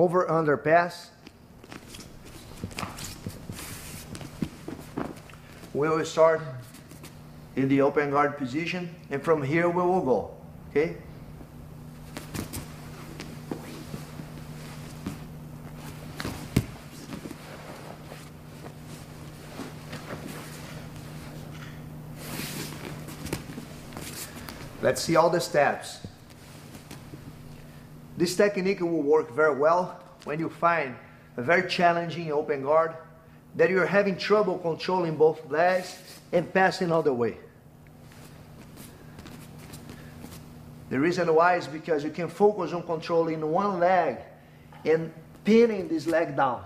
over under pass. We will start in the open guard position and from here we will go, okay? Let's see all the steps. This technique will work very well when you find a very challenging open guard that you're having trouble controlling both legs and passing all the way. The reason why is because you can focus on controlling one leg and pinning this leg down.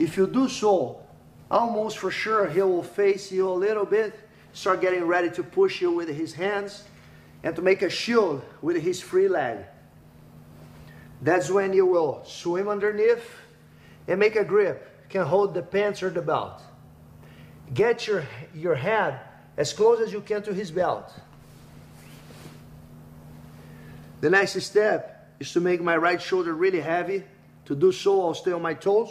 If you do so, almost for sure he will face you a little bit, start getting ready to push you with his hands and to make a shield with his free leg. That's when you will swim underneath and make a grip. You can hold the pants or the belt. Get your, your head as close as you can to his belt. The next step is to make my right shoulder really heavy. To do so, I'll stay on my toes.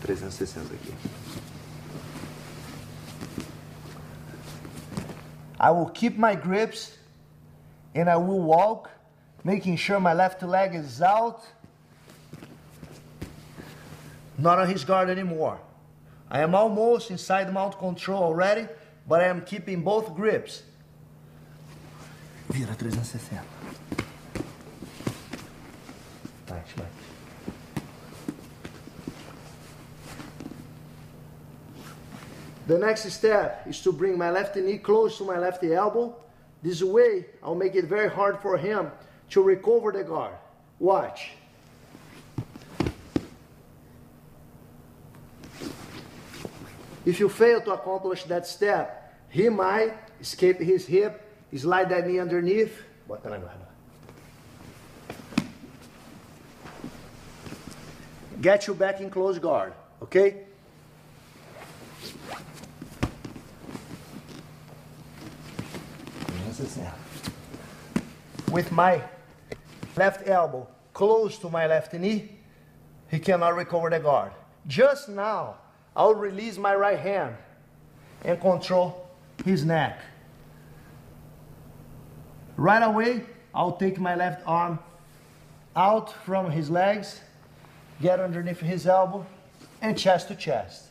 360 aqui. I will keep my grips and I will walk, making sure my left leg is out. Not on his guard anymore. I am almost inside mount control already, but I am keeping both grips. Vira 360. Bate, bate. The next step is to bring my left knee close to my left elbow. This way, I'll make it very hard for him to recover the guard. Watch. If you fail to accomplish that step, he might escape his hip, slide that knee underneath. Get you back in close guard, okay? With my left elbow close to my left knee, he cannot recover the guard. Just now, I'll release my right hand and control his neck. Right away, I'll take my left arm out from his legs, get underneath his elbow, and chest to chest.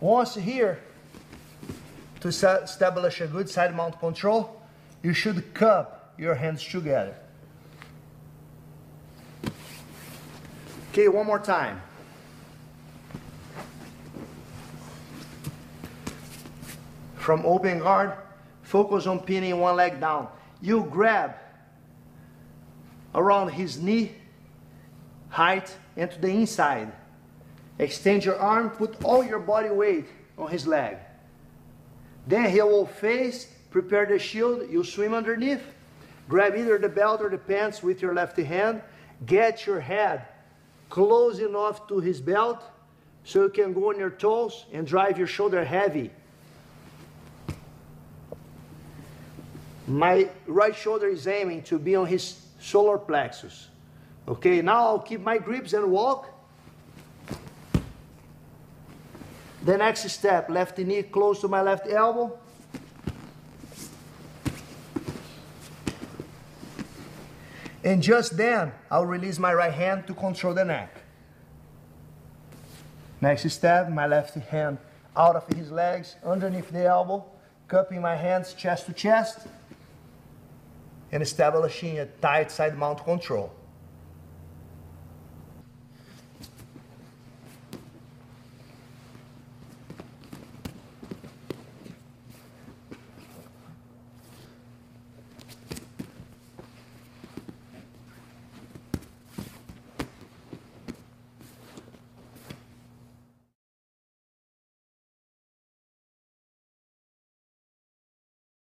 Once here, to establish a good side mount control, you should cup your hands together. Okay, one more time. From open guard, focus on pinning one leg down. You grab around his knee height and to the inside. Extend your arm, put all your body weight on his leg. Then he will face, prepare the shield, you swim underneath. Grab either the belt or the pants with your left hand. Get your head close enough to his belt so you can go on your toes and drive your shoulder heavy. My right shoulder is aiming to be on his solar plexus. Okay, now I'll keep my grips and walk. The next step, left knee close to my left elbow. And just then, I'll release my right hand to control the neck. Next step, my left hand out of his legs, underneath the elbow, cupping my hands chest to chest, and establishing a tight side mount control.